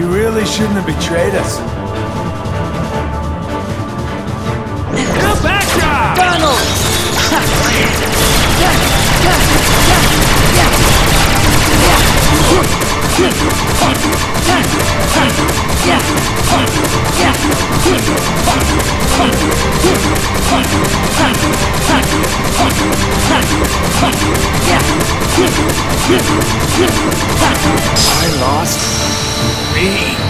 You really shouldn't have betrayed us. Go back, job! Donald! I lost. Me.